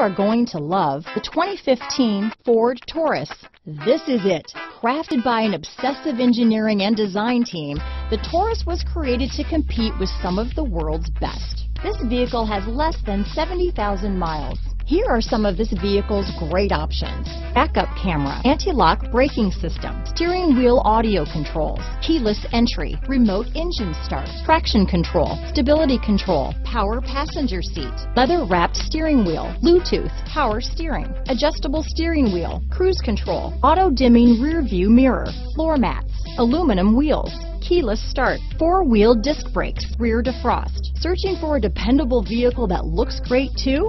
are going to love the 2015 Ford Taurus. This is it. Crafted by an obsessive engineering and design team, the Taurus was created to compete with some of the world's best. This vehicle has less than 70,000 miles. Here are some of this vehicle's great options. Backup camera, anti-lock braking system, steering wheel audio controls, keyless entry, remote engine start, traction control, stability control, power passenger seat, leather wrapped steering wheel, Bluetooth, power steering, adjustable steering wheel, cruise control, auto dimming rear view mirror, floor mats, aluminum wheels, keyless start, four-wheel disc brakes, rear defrost. Searching for a dependable vehicle that looks great too?